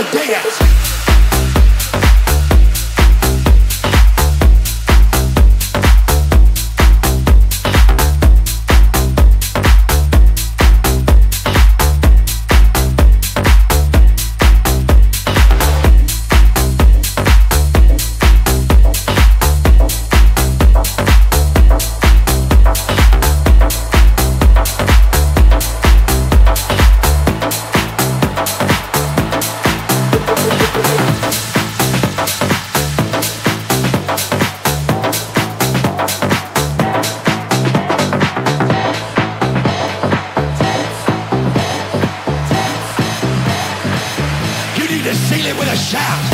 with dance. A